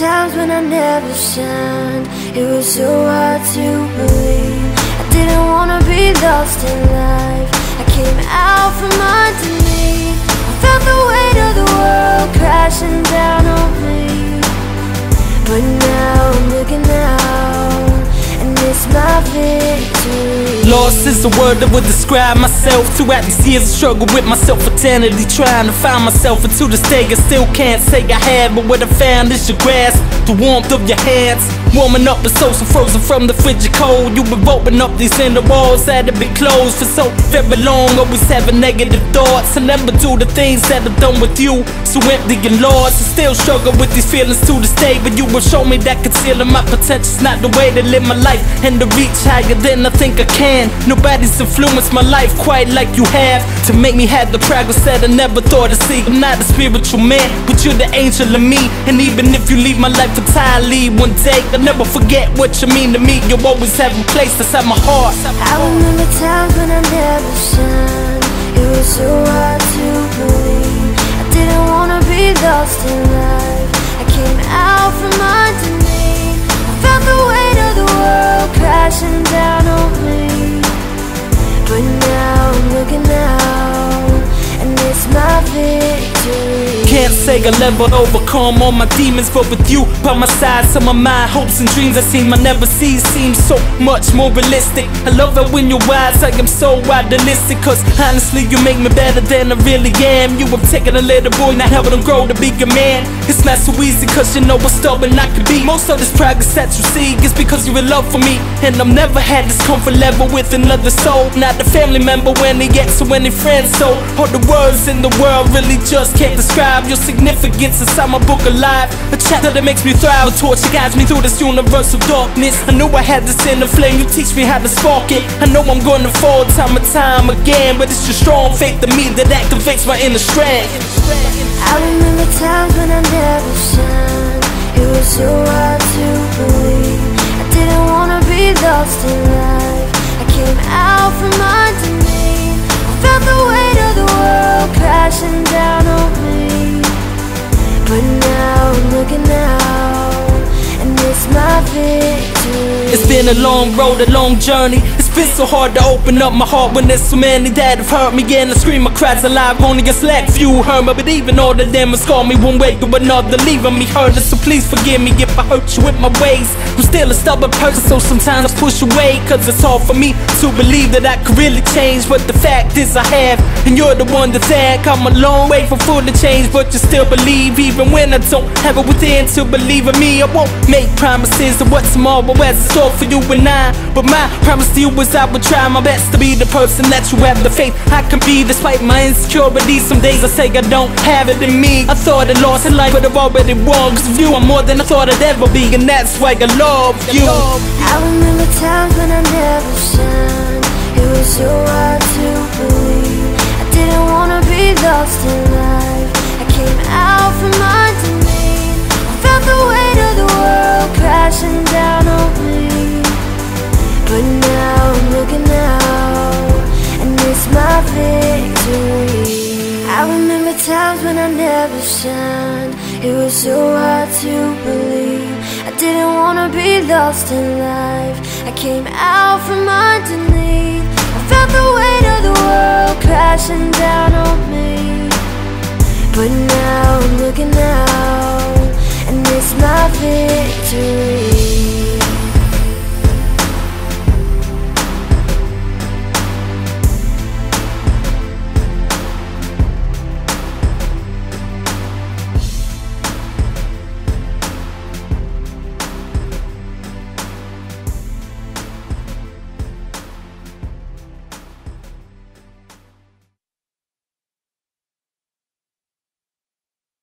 times when I never shined It was so hard to believe. I didn't wanna be lost in life. I came out from underneath. I felt the weight of the world crashing down on me. But now I'm looking out And it's my victory Lost is the word that would describe myself. Throughout these years I struggle with myself eternity Trying to find myself into this day. I still can't say I have But what I found is your grasp The warmth of your hands. Warming up the soul so frozen from the frigid cold. You been open up these inner walls that have been closed for so very long. Always having negative thoughts I never do the things that I've done with you. So empty and lost I still struggle with these feelings to this day. But you will show me that concealing my potential's not the way to live my life And to reach higher than I think I can Nobody's influenced my life quite like you have. To make me have the progress that I never thought I'd see. I'm not a spiritual man, but you're the angel of me. And even if you leave my life entirely one day I'll never forget what you mean to me. You'll always have a place inside my heart. I remember times when I never shined It was so hard to believe. I didn't wanna be lost in life. I came out from But now I'm looking out say I'll overcome all my demons But with you by my side Some of my hopes and dreams I seem I never see Seem so much more realistic. I love it when you're wise I am so idealistic Cause honestly you make me better than I really am. You have taken a little boy Now helping him grow to be a man. It's not so easy cause you know what stubborn I can be. Most of this progress that you see Is because you're in love for me. And I've never had this comfort level with another soul. Not a family member when they ex or any friends. So all the words in the world really just can't describe Your significance inside my book of life. A chapter that makes me thrive A torch that guides me through this universe of darkness. I knew I had this inner flame You teach me how to spark it. I know I'm gonna fall time and time again But it's your strong faith in me that activates my inner strength. I remember times when I never shined It was so hard to believe. I didn't wanna be lost in been a long road, a long journey. It's been so hard to open up my heart when there's so many that have hurt me. And I scream my cries alive, only a select few heard me. But even all of them has called me one way or another, leaving me hurtless. So please forgive me if I hurt you with my ways. I'm still a stubborn person, so sometimes I push away. Cause it's hard for me to believe that I could really change. But the fact is, I have, and you're the one that's there. Come a long way from full to change, but you still believe. Even when I don't have it within to believe in me, I won't make promises of what tomorrow has in store for you and I. But my promise to you is I will try my best to be the person that you have the faith I can be despite my insecurities. Some days I say I don't have it in me. I thought I lost in life, but I've already won. Cause of you, I'm more than I thought I'd ever be, and that's why I love you. I remember times when I never shined It was so hard to believe I didn't wanna be lost in life It was so hard to believe. I didn't wanna be lost in life. I came out from underneath. I felt the weight of the world crashing down on me. But now I'm looking out And it's my victory